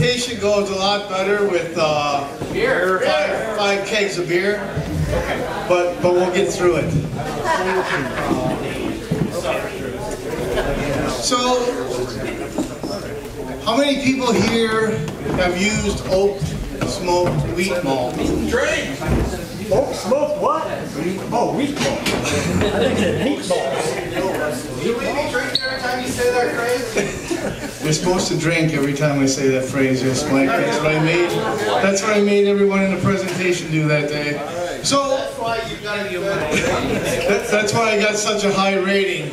presentation goes a lot better with uh, five, five kegs of beer, but but we'll get through it. So, how many people here have used oak smoked wheat malt? Oh, smoked what? Oh, wheat ball. I think it's meatballs. You make me drink every time you say that phrase? You're supposed to drink every time I say that phrase, yes, Mike. That's what I made. That's what I made everyone in the presentation do that day. So That's why you a little. that, that's why I got such a high rating.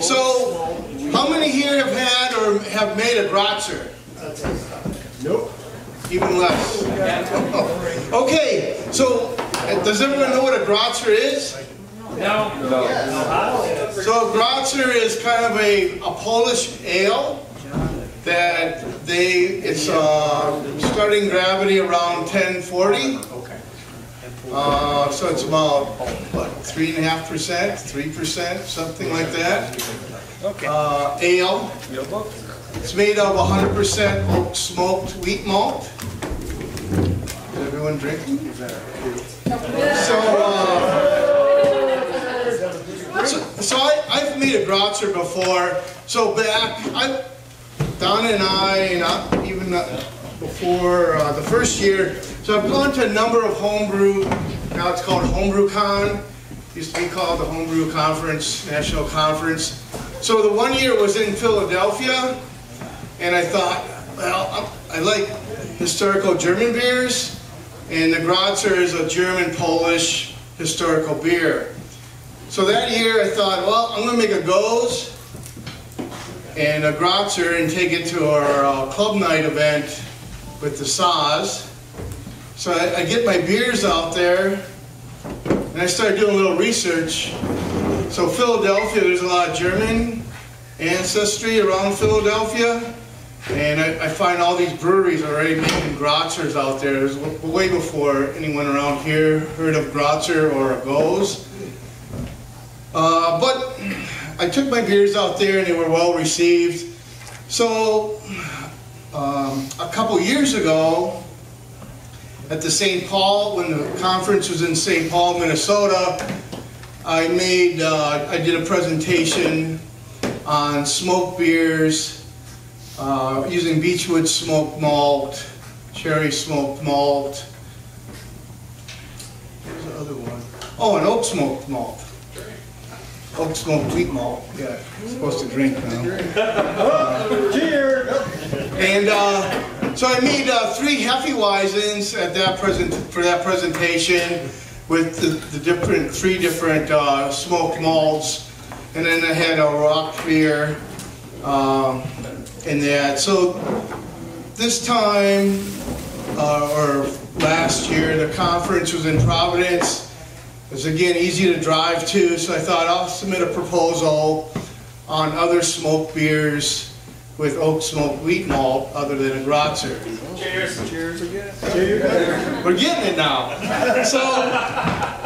So, how many here have had or have made a Gratzer? Nope. Even less. Okay, so does everyone know what a Gratzer is? So Gratzer is kind of a, a Polish ale that they, it's uh, starting gravity around 1040. Uh, so it's about, what, three and a half percent, three percent, something like that. Uh, ale. It's made of 100% oak smoked wheat malt. Is everyone drinking? So, uh, so, I, I've made a Gratzer before. So back, I, Donna and I, I, even uh, before uh, the first year, so I've gone to a number of homebrew. Now it's called Homebrew Con. Used to be called the Homebrew Conference, National Conference. So the one year was in Philadelphia, and I thought, well, I I like historical German beers, and the Gratzer is a German-Polish historical beer. So that year I thought, well, I'm gonna make a Gose and a Gratzer and take it to our uh, club night event with the Saws. So I, I get my beers out there and I started doing a little research. So Philadelphia, there's a lot of German ancestry around Philadelphia. And I, I find all these breweries are already making Gratzers out there. It was way before anyone around here heard of Gratzer or a Gose. Uh, but I took my beers out there and they were well received. So um, a couple years ago, at the St. Paul, when the conference was in St. Paul, Minnesota, I made, uh, I did a presentation on smoked beers uh, using Beechwood smoked malt, cherry smoked malt. Where's the other one? Oh, an oak smoked malt. Oak smoked wheat malt. Yeah, supposed to drink now. Cheers. And uh, so I made uh, three Hefeweizens at that present for that presentation with the, the different three different uh, smoked malts, and then I had a Rauchbier um, in that. So this time uh, or last year, the conference was in Providence. It was again easy to drive to, so I thought I'll submit a proposal on other smoked beers with oak smoked wheat malt other than a Gratzer. Cheers. Cheers. We're getting it now. So,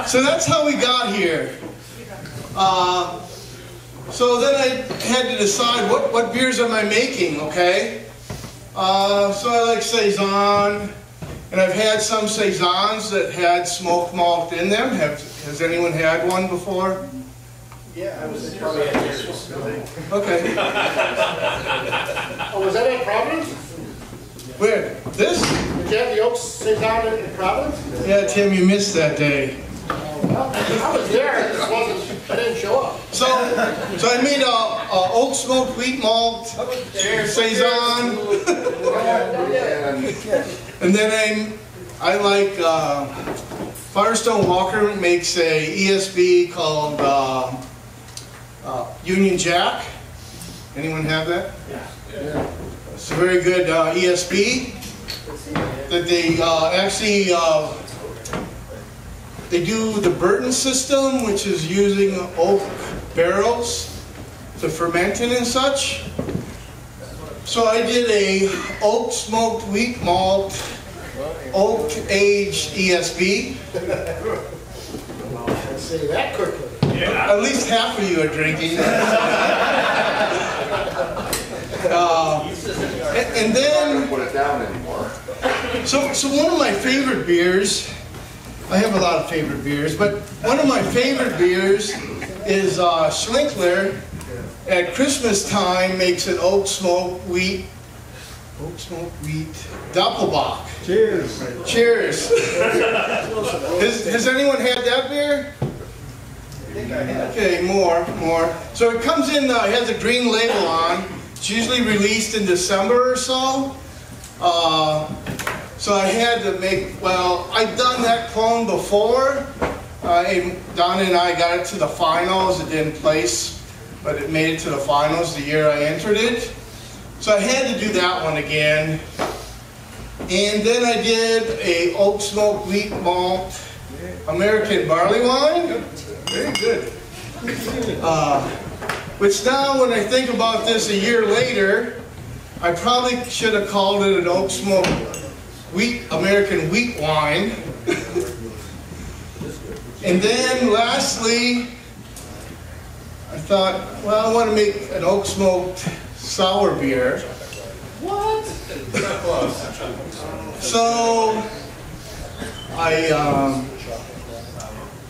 so that's how we got here. Uh, so then I had to decide what, what beers am I making, okay? Uh, so I like Saison, and I've had some Saisons that had smoked malt in them. Have, has anyone had one before? Yeah, I was probably at yours. Okay. Oh, was that at Providence? Where? This? Did you have the Oaks sit down in Providence? Yeah, Tim, you missed that day. Well, I was there, I just wasn't, I didn't show up. So, so I made a, a oak smoked wheat malt saison, and then I I like uh, Firestone Walker makes a ESB called uh, uh, Union Jack. Anyone have that? Yeah. yeah. It's a very good uh, ESB that they uh, actually. Uh, they do the Burton system, which is using oak barrels to ferment it and such. So I did a oak smoked wheat malt, oak aged E ESB. Let's say that quickly. At least half of you are drinking. Uh, and, and then, Put it down anymore. so, so one of my favorite beers, I have a lot of favorite beers, but one of my favorite beers is uh, Schlenkerla. At Christmas time, makes an oak smoke wheat, oak smoke wheat Doppelbock. Cheers. Cheers. has, has anyone had that beer? I think I did. Okay, more, more. So it comes in, uh, it has a green label on. It's usually released in December or so. Uh, so I had to make, well, I'd done that clone before. Uh, and Donna and I got it to the finals. It didn't place, but it made it to the finals the year I entered it. So I had to do that one again. And then I did a oak smoke wheat malt American barley wine. Very good. Uh, which now, when I think about this a year later, I probably should have called it an oak smoke wheat American wheat wine. and then, lastly, I thought, well, I want to make an oak smoked sour beer. What? so I, um,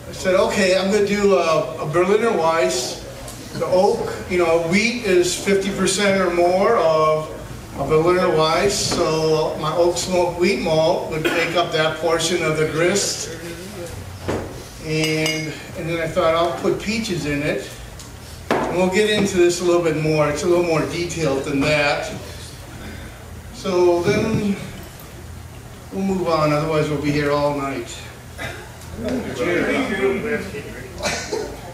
I said, okay, I'm going to do a, a Berliner Weiss. The oak, you know, wheat is 50% or more of a Berliner Weiss, so my oak smoked wheat malt would take up that portion of the grist. And, and then I thought I'll put peaches in it. And we'll get into this a little bit more. It's a little more detailed than that. So then we'll move on, otherwise we'll be here all night.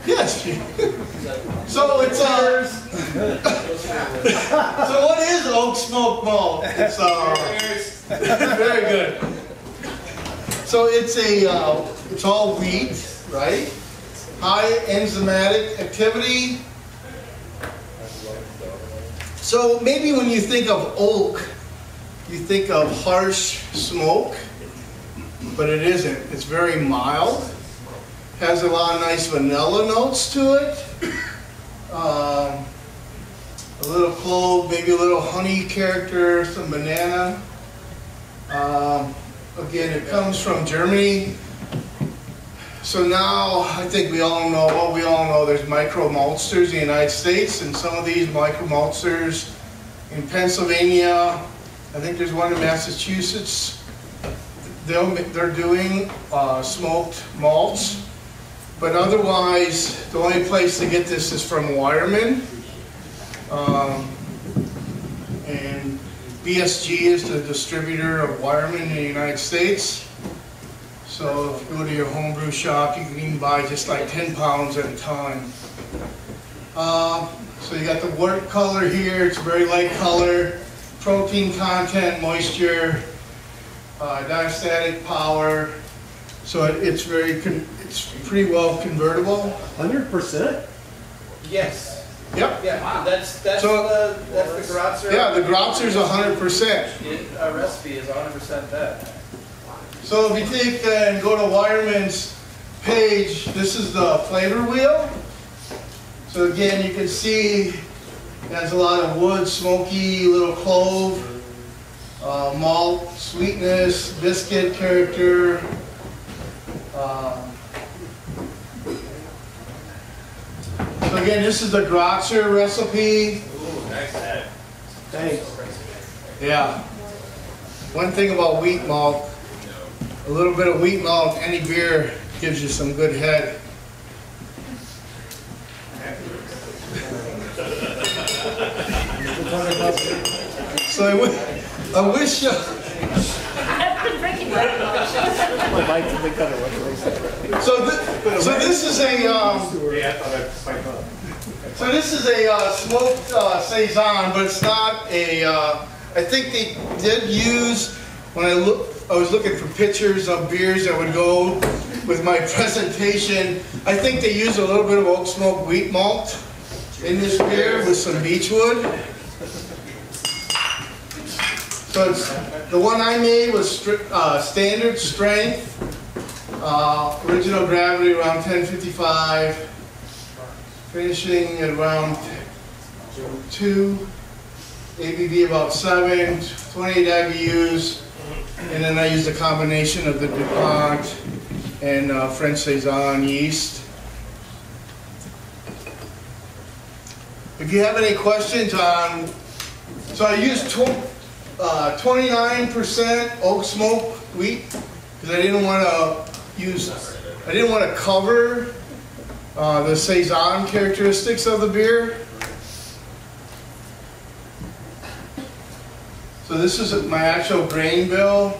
Yes. So it's uh. so what is oak smoke malt? It's uh. very good. So it's a uh, it's all wheat, right? High enzymatic activity. So maybe when you think of oak, you think of harsh smoke, but it isn't. It's very mild. Has a lot of nice vanilla notes to it. Um, a little clove, maybe a little honey character, some banana. Um, again, it comes from Germany. So now I think we all know, well, we all know there's micro maltsters in the United States, and some of these micro maltsters in Pennsylvania, I think there's one in Massachusetts. They'll, they're doing uh, smoked malts. But otherwise, the only place to get this is from Weyermann. Um, and BSG is the distributor of Weyermann in the United States. So if you go to your homebrew shop, you can even buy just like 10 pounds at a time. Uh, so you got the wort color here, it's a very light color, protein content, moisture, uh, diastatic power. So it, it's very, con- it's pretty well convertible. Hundred percent? Yes. Yep. Yeah, that's, that's So- the, that's the Gratzer. Yeah, the Gratzer's hundred percent. It- A recipe is hundred percent that. So if you take and go to Weyermann's page, this is the flavor wheel. So again, you can see it has a lot of wood, smoky, little clove, uh, malt, sweetness, biscuit character. um, So again, this is the Gratzer recipe. Thanks. Yeah. One thing about wheat malt, a little bit of wheat malt, any beer gives you some good head. So I wi- I wish, uh, I say? so thi- so this is a, um, so this is a uh, smoked uh, Saison, but it's not a, uh, I think they did use, when I look, I was looking for pictures of beers that would go with my presentation. I think they use a little bit of oak smoke wheat malt in this beer with some beechwood. So the one I made was stri- uh, standard strength, uh, original gravity around 1055. finishing at around two, ABV about seven, 28 IBUs, and then I used a combination of the DuPont and uh, French Saison yeast. If you have any questions on, so I used tw- uh, 29% oak smoke wheat because I didn't want to use, I didn't want to cover uh, the saison characteristics of the beer. So this is my actual grain bill,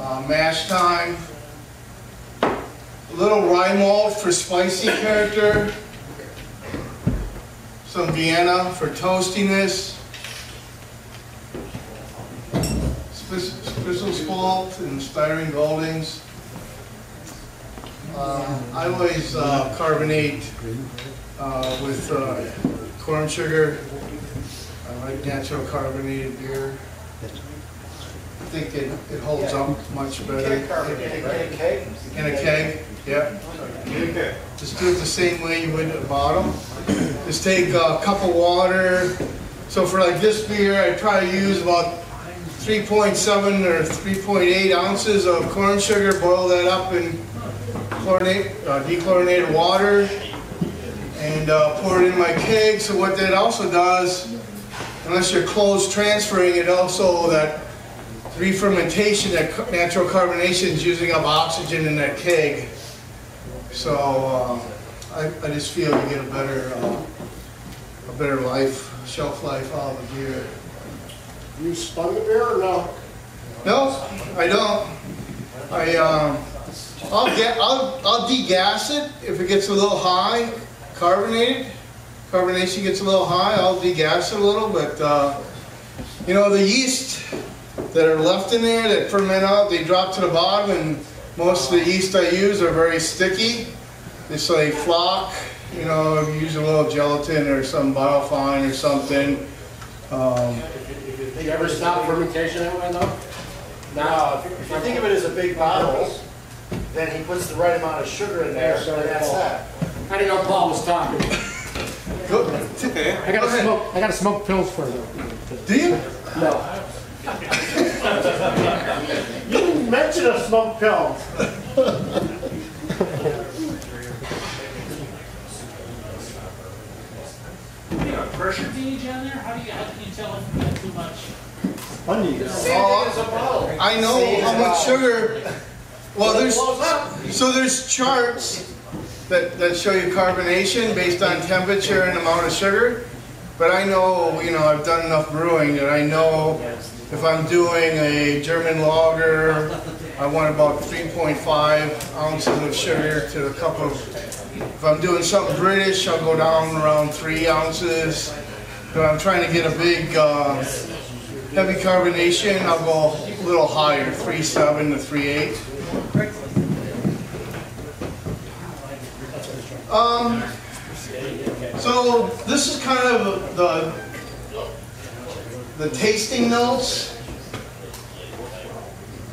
uh, mash time, a little rye malt for spicy character, some Vienna for toastiness, Spitzel Spalt and Styrian Goldings. Uh, I always uh, carbonate uh, with uh, corn sugar. I like natural carbonated beer. I think it, it holds up much better. In a cake? In a keg, yeah. Just do it the same way you would a bottle. Just take a cup of water. So for like this beer, I try to use about 3.7 or 3.8 ounces of corn sugar, boil that up in chlorinate, uh, dechlorinated water, and uh, pour it in my keg. So what that also does, unless you're closed transferring, it also, that re-fermentation, that natural carbonation is using up oxygen in that keg. So uh, I, I just feel you get a better, uh, a better life, shelf life out of the beer. You spun the beer or no? No, I don't. I, um, I'll get, I'll, I'll degas it if it gets a little high, carbonated. Carbonation gets a little high, I'll degas it a little, but, uh, you know, the yeast that are left in there that ferment out, they drop to the bottom and most of the yeast I use are very sticky. It's like flock, you know, you use a little gelatin or some biofine or something. Um, Do you ever stop fermentation that way though? No, if you- if you think of it as a big bottle, then he puts the right amount of sugar in there, and that's that. I didn't know Paul was talking. Go- I gotta Go ahead. smoke, I gotta smoke pills for them. Do you? No. You didn't mention a smoke pill. You have a pressure gauge on there? How do you, how can you tell if you got too much? Same thing as a oh, bottle. I know how much sugar, well, there's, so there's charts that, that show you carbonation based on temperature and amount of sugar. But I know, you know, I've done enough brewing that I know if I'm doing a German lager, I want about 3.5 ounces of sugar to a cup of, if I'm doing something British, I'll go down around three ounces. But I'm trying to get a big, uh, heavy carbonation, I'll go a little higher, 3.7 to 3.8. Um, so this is kind of the, the tasting notes.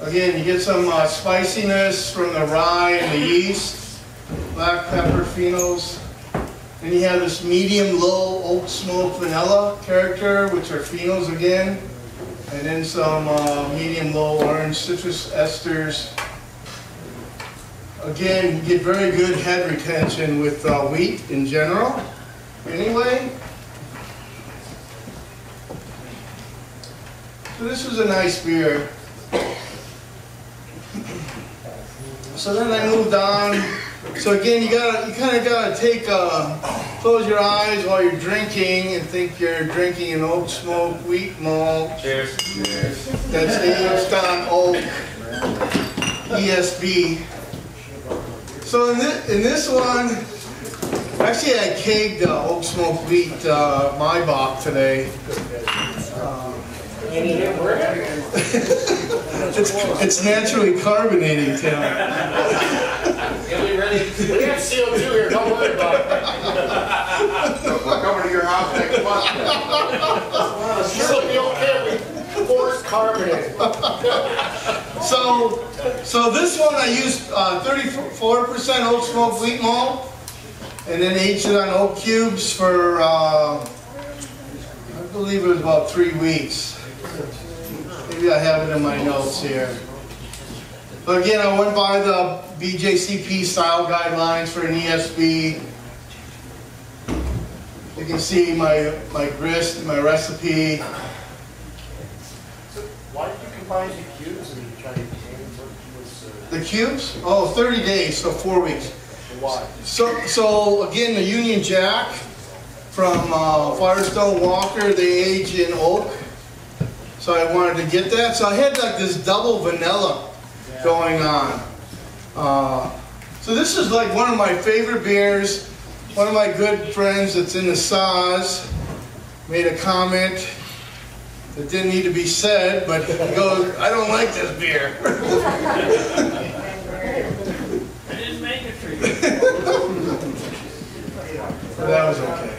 Again, you get some uh, spiciness from the rye and the yeast, black pepper phenols. Then you have this medium-low oak smoke vanilla character, which are phenols again. And then some uh, medium-low orange citrus esters. Again, you get very good head retention with uh, wheat in general, anyway. So this was a nice beer. So then I moved on. So again, you gotta, you kind of gotta take, uh, close your eyes while you're drinking and think you're drinking an oak smoke wheat malt. Cheers. That's aged on oak, ESB. So in this, in this one, actually I kegged uh, oak smoke wheat uh, Maibock today. And you didn't bring it? It's, it's naturally carbonating, Tim. We have CO2 here, don't worry about it. We're coming to your house next month. It'll be okay, we forced carbonate. So, so this one I used uh, 34% oat smoke wheat malt. And then aged it on oak cubes for, uh, I believe it was about three weeks. Maybe I have it in my notes here. But again, I went by the BJCP style guidelines for an ESB. You can see my, my grist, my recipe. So why did you combine the cubes and try to, what was, uh, The cubes, oh, 30 days, so four weeks. Why? So, so again, the Union Jack from uh, Firestone Walker, they age in oak. So I wanted to get that. So I had like this double vanilla going on. Uh, so this is like one of my favorite beers. One of my good friends that's in the SAS made a comment that didn't need to be said, but he goes, I don't like this beer. I didn't make it for you. But that was okay.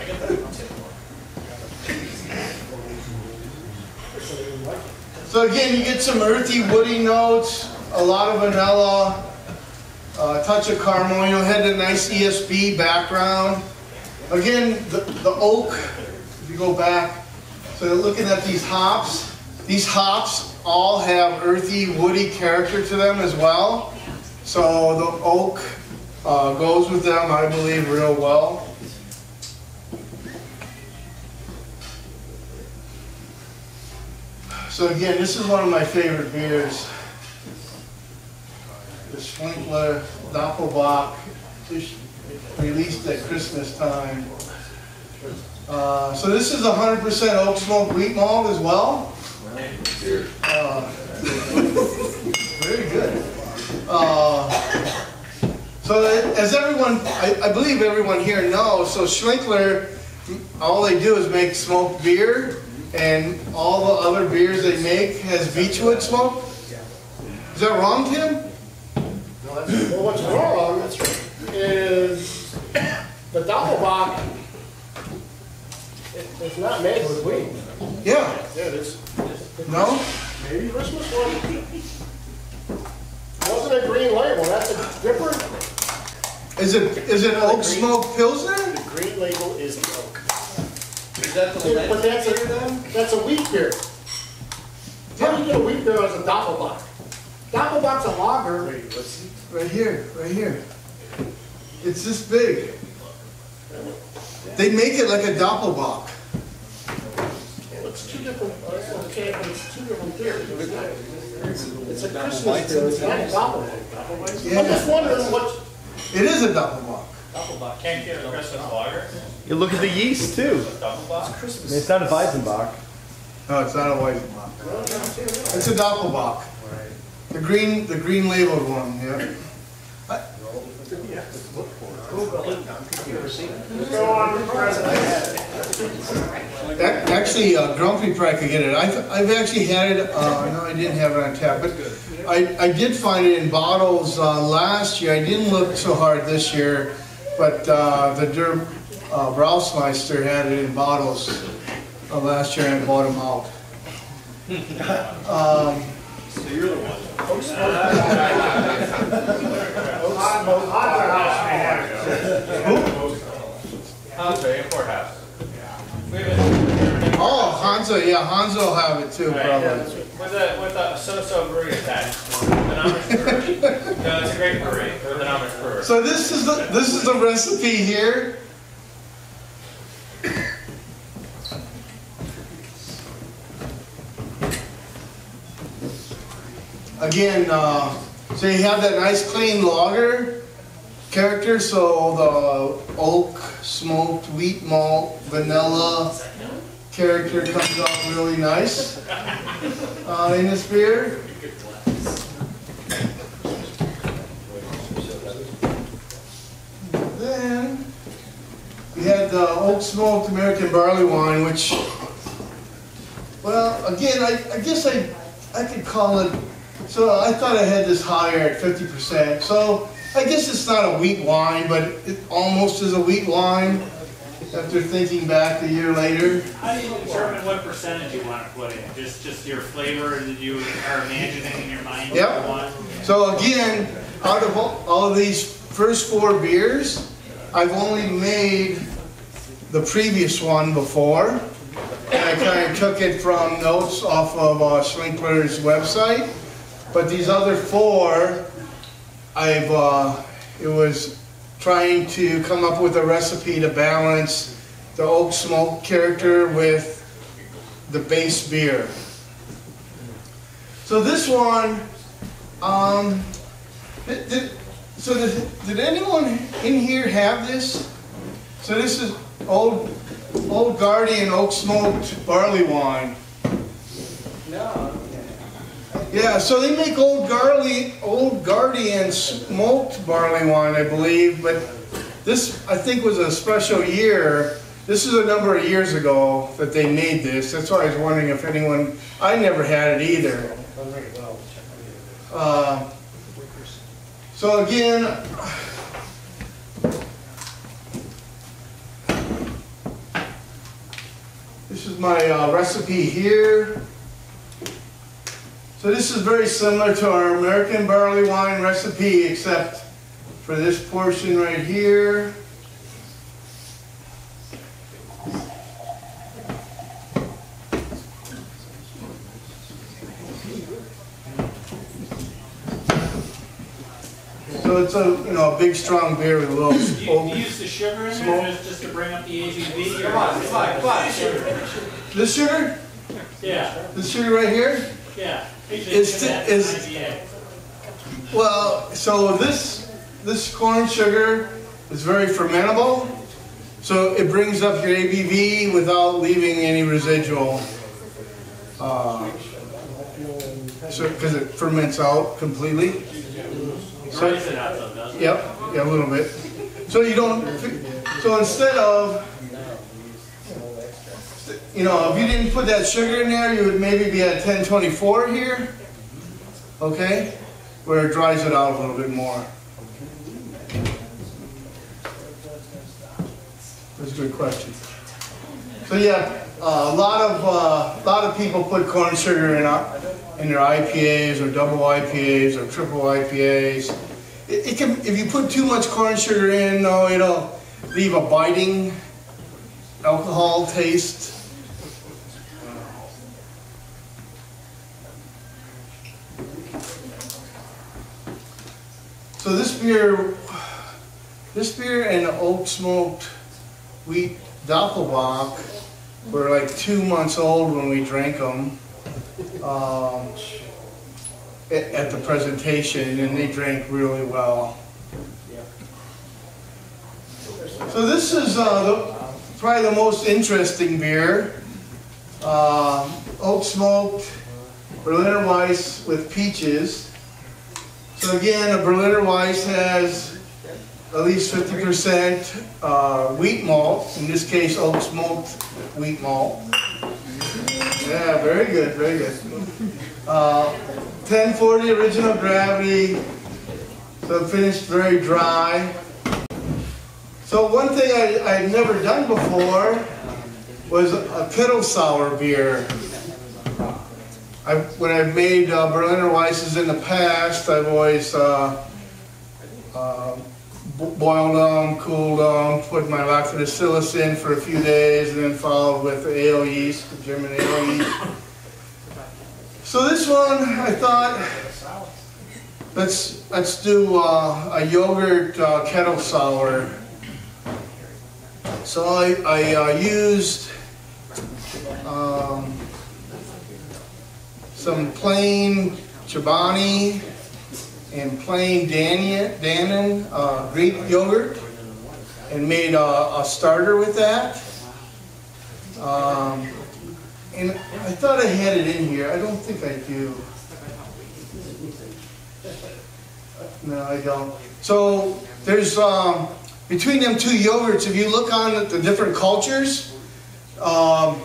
So again, you get some earthy, woody notes, a lot of vanilla, a touch of caramel. You had a nice ESB background. Again, the, the oak. If you go back, so looking at these hops, these hops all have earthy, woody character to them as well. So the oak uh, goes with them, I believe, real well. So again, this is one of my favorite beers. The Schlenkerla Doppelbock, released at Christmas time. Uh, so this is 100% oak smoked wheat malt as well. Uh, Very good. Uh, So as everyone, I, I believe everyone here knows, so Schlenkerla, all they do is make smoked beer, and all the other beers they make has beechwood smoke? Is that wrong, Tim? No, that's, well, what's wrong is the Doppelbock, it- it's not made with wheat. Yeah, Yeah, it is. no? Maybe Christmas one. Wasn't a green label, that's a different, Is it, is it oak smoked pilsner? The green label is the oak. but that's a, that's a wheat beer. How do you get a wheat beer as a Doppelbock? Doppelbock's a lager, Wait, let's see. Right here, right here. It's this big. They make it like a Doppelbock. it's two different, okay, but it's two different beers. It's a Christmas beer, it's not a Doppelbock. I'm Yeah, just wondering what, it is a Doppelbock. Can't get a Christmas lager, You look at the yeast too. double box. I mean, it's not a Weizenbock. No, it's not a Weizenbock. It's a Doppelbock. The green, the green labeled one, yeah. Ac- Actually, uh, Grumpy probably could get it. I've, I've actually had it, uh, I I didn't have it on tap, but I, I did find it in bottles, uh, last year. I didn't look so hard this year, but, uh, the Der, uh, Brausmeister had it in bottles, uh, last year and I bought them out. Um, Hansa, import house. Oh, Hansa, yeah, Hansa will have it too, probably. With a, with a so-so brewery attached, an Amish brewery. No, it's a great brewery, with an Amish brewer. So this is the, this is the recipe here. Again, uh, so you have that nice clean lager character, so the oak, smoked wheat malt, vanilla character comes out really nice uh, in this beer. Then we had the oak smoked American barley wine, which, well, again, I, I guess I, I could call it, so I thought I had this higher at fifty percent. So I guess it's not a wheat wine, but it almost is a wheat wine after thinking back a year later. How do you determine what percentage you want to put in? Just, just your flavor that you are imagining in your mind? Yep. want? So again, out of all all of these first four beers, I've only made the previous one before. And I kind of took it from notes off of uh, Schlenkerla's website. But these other four, I've, uh, it was trying to come up with a recipe to balance the oak smoke character with the base beer. So this one, um, did, did- so did, did anyone in here have this? So this is old, old Guardian oak smoked barley wine. Yeah, so they make old Garley, old Guardian smoked barley wine, I believe, but this, I think, was a special year. This is a number of years ago that they made this. That's why I was wondering if anyone, I never had it either. Uh, So again, this is my uh, recipe here. So this is very similar to our American barley wine recipe, except for this portion right here. So it's a, you know, a big strong beer with a little Do you, do you use the sugar in Smoke. there just, just to bring up the ABV? Come on, come on, come on. This sugar, Yeah, this sugar right here, yeah. Is that is-. Well, so this, this corn sugar is very fermentable, so it brings up your ABV without leaving any residual. uh, So, because it ferments out completely. So, Dries it out though, doesn't it? yep, yeah, a little bit. So you don't, so instead of, you know, if you didn't put that sugar in there, you would maybe be at ten twenty-four here, okay? Where it dries it out a little bit more. That's a good question. So yeah, uh, a lot of, uh, a lot of people put corn sugar in, uh, in their IPAs or double IPAs or triple IPAs. It, it can, if you put too much corn sugar in, it'll leave a biting alcohol taste. So this beer, this beer and the oak smoked wheat Doppelbock were like two months old when we drank them um, at, the presentation, and they drank really well. So this is uh, the, probably the most interesting beer. Uh, oak smoked Berliner Weiss with peaches. So again, a Berliner Weiss has at least 50% uh, wheat malt, in this case oak smoked wheat malt. Yeah, very good, very good. Uh, 1040 original gravity, so finished very dry. So one thing I, I'd never done before was a kettle sour beer. I, when I've made uh, Berliner Weisses in the past, I've always uh, uh, boiled them, cooled them, put my lactobacillus in for a few days, and then followed with ale yeast, the German ale yeast. So this one, I thought, let's let's do uh, a yogurt uh, kettle sour. So I, I uh, used um, some plain Chobani and plain Dannon, Dannon uh, Greek yogurt and made a, a starter with that. Um, and I thought I had it in here. I don't think I do. No, I don't. So there's um, between them two yogurts. If you look on the different cultures, um,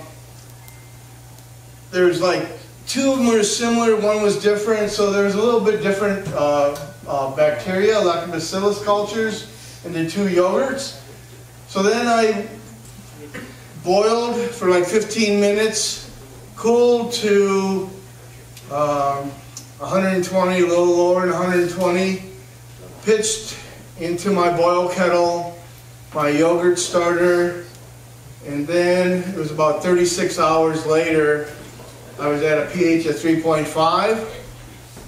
there's like two of them were similar, one was different. So there's a little bit different uh, uh, bacteria, lactobacillus cultures, in the two yogurts. So then I boiled for like 15 minutes, cooled to um, 120, a little lower than 120, pitched into my boil kettle, my yogurt starter, and then it was about 36 hours later, I was at a pH of 3.5.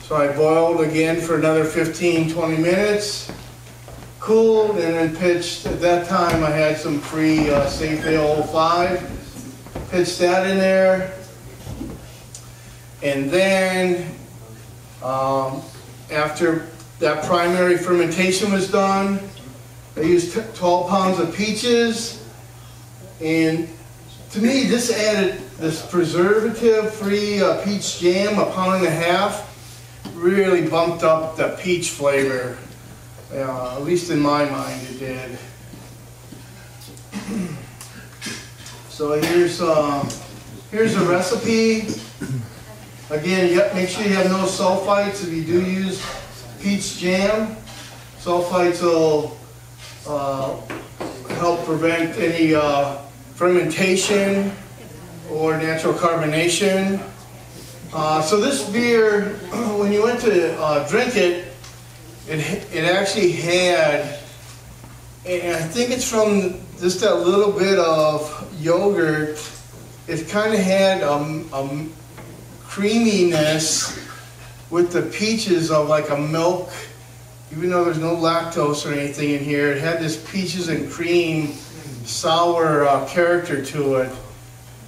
So I boiled again for another 15, 20 minutes, cooled, and then pitched. At that time, I had some free uh, Safale 05. Pitched that in there. And then, um, after that primary fermentation was done, I used t- 12 pounds of peaches. And to me, this added this preservative-free uh, peach jam, a pound and a half, really bumped up the peach flavor. Uh, at least in my mind, it did. So here's uh, here's a recipe. Again, have- make sure you have no sulfites if you do use peach jam. Sulfites will uh, help prevent any uh, fermentation or natural carbonation. Uh, so this beer, when you went to uh, drink it, it, it actually had, and I think it's from just that little bit of yogurt, it kind of had um, a creaminess with the peaches of like a milk, even though there's no lactose or anything in here, it had this peaches and cream sour uh, character to it.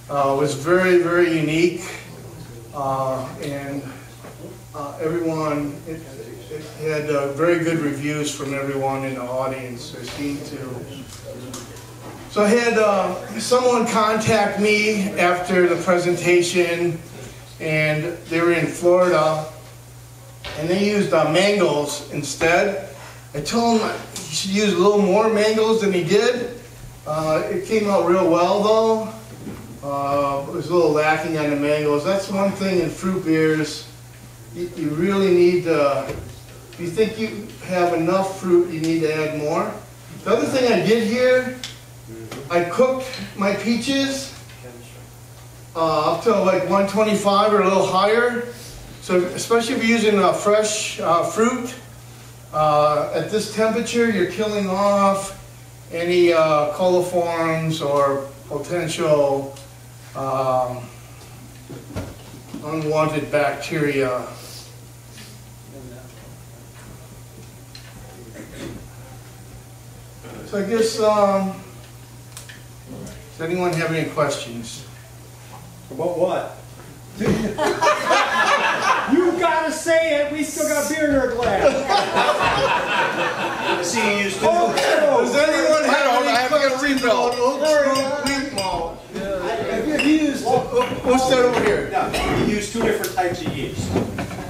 Uh, was very, very unique. Uh, and uh, everyone, it, it had uh, very good reviews from everyone in the audience. There seemed to. So I had uh, someone contact me after the presentation, and they were in Florida, and they used uh, mangoes instead. I told him he should use a little more mangoes than he did. It came out real well though. Uh, it was a little lacking on the mangoes. That's one thing in fruit beers. You, you really need to, if you think you have enough fruit, you need to add more. The other thing I did here, I cooked my peaches uh, up to like 125 or a little higher. So especially if you're using uh, fresh uh, fruit, uh, at this temperature, you're killing off any uh, coliforms or potential um, unwanted bacteria. So I guess, um, does anyone have any questions? About what? You've gotta say it. We still got beer in our glass. See, you used to. Oh, Does anyone have I any have to get a questions refill. about Oak Grove wheat malt? Have What's that over here? Yeah, you use two different types of yeast.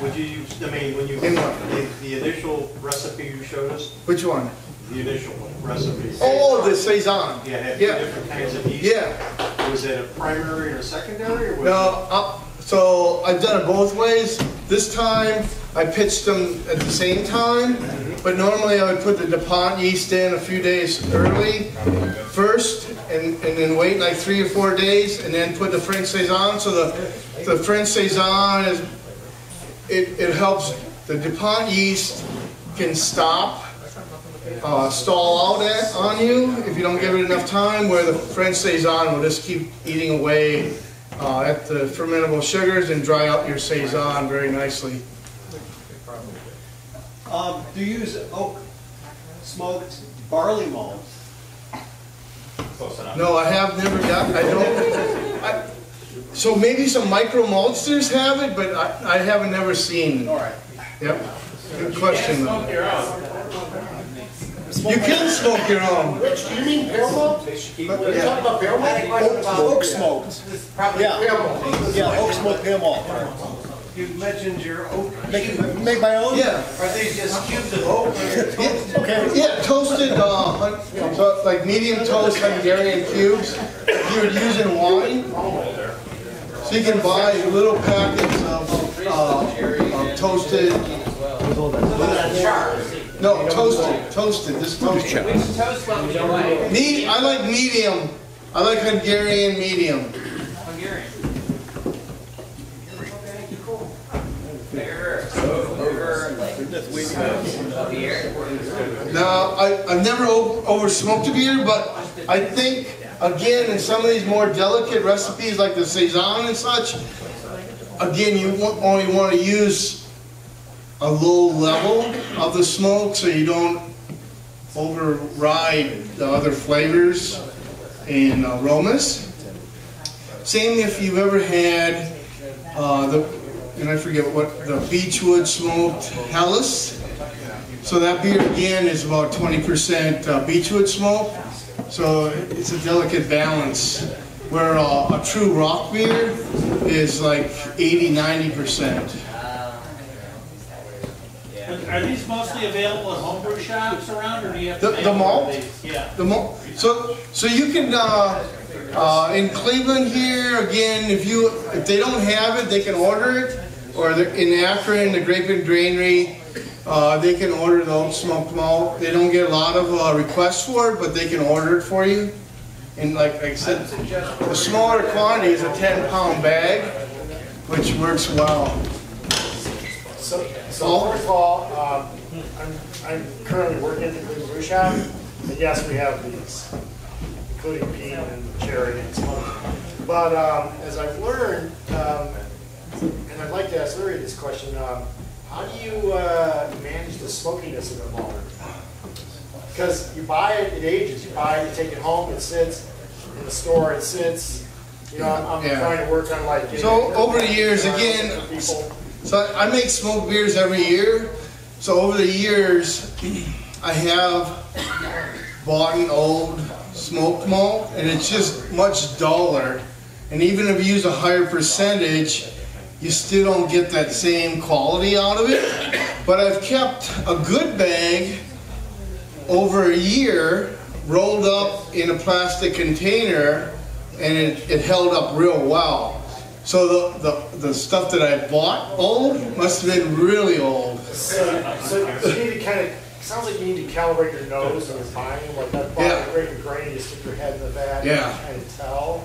Would you use, I mean, when you, In what? the, the initial recipe you showed us, Which one? the initial recipe. Oh, the Saison. Yeah, had two Yeah, different kinds of yeast. yeah. Was it a primary or a secondary, or was No, uh, so I've done it both ways. This time, I pitched them at the same time, but normally I would put the DuPont yeast in a few days early first, and, and then wait like three or four days, and then put the French Saison. So the, the French Saison is, it, it helps, the DuPont yeast can stop, uh, stall out at, on you if you don't give it enough time, where the French Saison will just keep eating away uh, at the fermentable sugars and dry out your Saison very nicely. Um, do you use oak smoked barley malt? Close enough. No, I have never got, I don't, I, so maybe some micro maltsters have it, but I, I haven't never seen. All right. Yep, good question though. Smoke your own. You can smoke your own. Rich, do you mean pale malt? Are you talking about pale malt? Oak smoked. Probably Yeah. pale. Yeah, oak smoked pale malt. You mentioned your oak. Make, make my own? Yeah, Are they just cubes of oak? Okay. yeah, toasted, uh, hun- so like medium toast Hungarian cubes, you would use in wine. So you can buy little packets of, uh, of toasted, no, toasted, toasted, this toasted. Which toast level do you like? Me, I like medium. I like Hungarian medium. Hungarian. Bigger, over, like, up here. Now, I, I've never over, smoked a beer, but I think, again, in some of these more delicate recipes like the Saison and such, again, you only want to use a low level of the smoke so you don't override the other flavors and aromas. Same if you've ever had uh, the, and I forget what, the Beechwood smoked Helles. So that beer again is about 20% uh, Beechwood smoke. So it's a delicate balance. Where uh, a true Rauchbier is like 80, 90%. Are these mostly available at homebrew shops around, or do you have to The- the malt? Yeah. The mo- so, so you can, uh, uh, in Cleveland here, again, if you, if they don't have it, they can order it. Or in Akron, the Grape and Granary, uh, they can order the oak smoked malt. They don't get a lot of, uh, requests for it, but they can order it for you. And like, like I said, the smaller quantity is a ten pound bag, which works well. So, so first of all, um, I'm, I'm currently working at the Cleveland Brew Shop, and yes, we have these, including peat and cherry and some. But, um, as I've learned, um, and I'd like to ask Larry this question, um, how do you, uh, manage the smokiness of the malt? Because you buy it, it ages, you buy it, you take it home, it sits, in the store, it sits, you know, I'm, I'm Yeah. trying to work on like. So, over the years, again, People. So I I make smoked beers every year. So over the years, I have bought an old smoked malt, and it's just much duller. And even if you use a higher percentage, you still don't get that same quality out of it. But I've kept a good bag over a year, rolled up in a plastic container, and it, it held up real well. So the, the, the stuff that I bought old must have been really old. So, so so you need to kind of, sounds like you need to calibrate your nose when you're buying, like that Yeah. bottle great grain, you stick your head in the vat. Yeah. Kind of tell.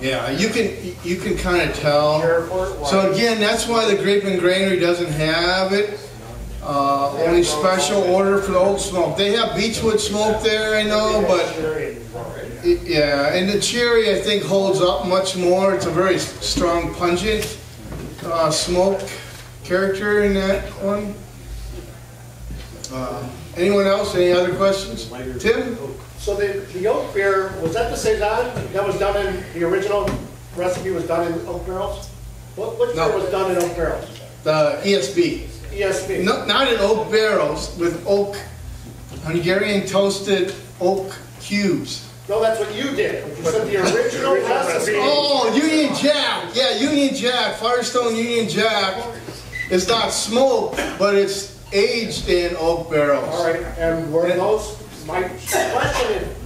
Yeah, you can you can kind of tell. So again, that's why the Grape and Granary doesn't have it. Uh, only special order for the oak smoke. They have Beechwood smoke there, I know, but it- yeah, and the cherry I think holds up much more. It's a very strong, pungent uh, smoke character in that one. Uh, anyone else? Any other questions? Tim? So the, the oak beer, was that the Saison that was done in, the original recipe was done in oak barrels? What, what No. beer was done in oak barrels? The ESB. ESB? No, not in oak barrels, with oak, Hungarian toasted oak cubes. No, that's what you did. You said the original recipe. Oh, Union Jack, yeah, Union Jack, Firestone Union Jack. It's not smoke, but it's aged in oak barrels. All right, and were those, my question is,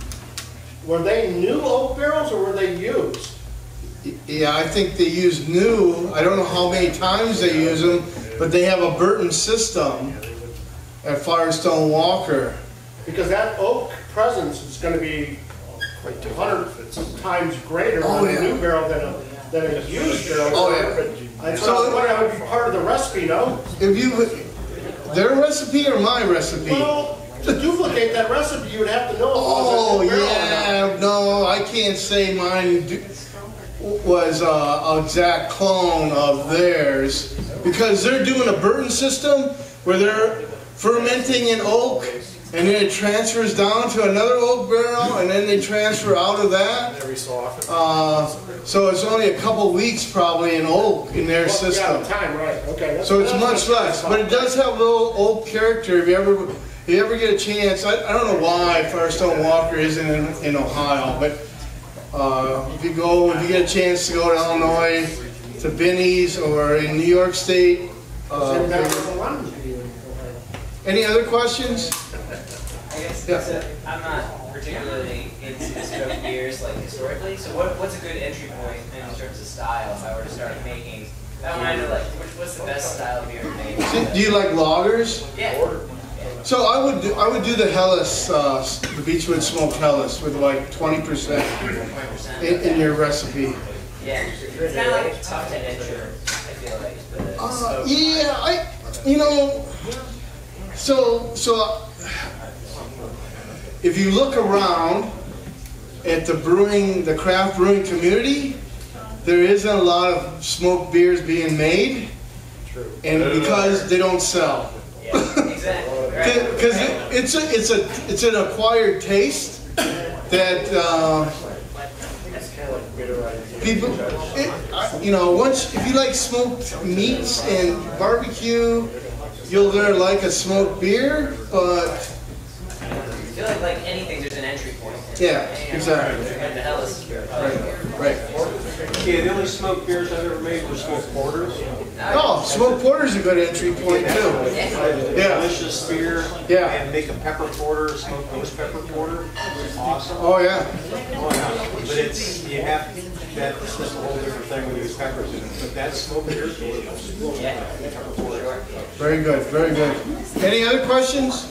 were they new oak barrels or were they used? Yeah, I think they use new, I don't know how many times they use them, but they have a Burton system at Firestone Walker. Because that oak presence is gonna be like two hundred times greater Oh, on a new barrel than a, than a used barrel. Oh, yeah. And So- so, what, that would be part of the recipe, no? If you, their recipe or my recipe? Well, to duplicate that recipe, you would have to know Oh, was a new barrel or not. yeah, no, I can't say mine was uh, a exact clone of theirs, because they're doing a Burton system where they're fermenting in oak, and then it transfers down to another oak barrel, and then they transfer out of that. Every so often. Uh, So it's only a couple weeks probably in oak in their Well, system. Yeah, time, right, okay. that's- So it's much less, but it does have a little oak character. If you ever, if you ever get a chance, I, I don't know why Firestone Walker isn't in, in Ohio, but uh, if you go, if you get a chance to go to Illinois, to Binny's or in New York State. Uh, Same back with the London. any other questions? I guess Yeah. so I'm not particularly into smoked beers like historically. So what, what's a good entry point in terms of style if I were to start making? I wanted to like, which, what's the best style of beer to make? Do you like lagers? Yeah. So I would do, I would do the Helles, uh, the Beechwood smoked Helles with like 20% 20%. in, in your recipe. Yeah. It's kind of like tough to enter. I feel like. Uh, yeah, I, you know, so, so, uh, if you look around at the brewing, the craft brewing community, there isn't a lot of smoked beers being made. And because they don't sell. Yeah, exactly. Right. Because it's a, it's a, it's an acquired taste that, uh, It's kind of like bitter idea. people, it, you know, once, if you like smoked meats and barbecue, you'll learn like a smoked beer, but, I feel like like anything, there's an entry point. yeah, And exactly. What the hell is? Right. Yeah, the only smoked beers I've ever made were smoked porters. Oh, smoked porter's a good entry point too. Yeah, Delicious beer. Yeah. And make a pepper porter, smoked roast pepper porter. It's awesome. oh yeah, Oh, yeah. But it's, you have, that's just a whole different thing when you use peppers in it. But that smoked beer is delicious. Yeah, sure. very good, very good. Any other questions?